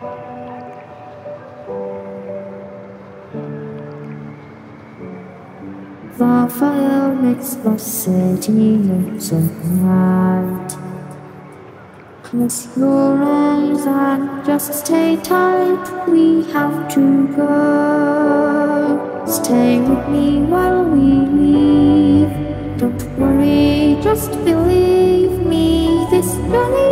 The fire makes the city look so bright. Close your eyes and just stay tight. We have to go. Stay with me while we leave. Don't worry, just believe me. This journey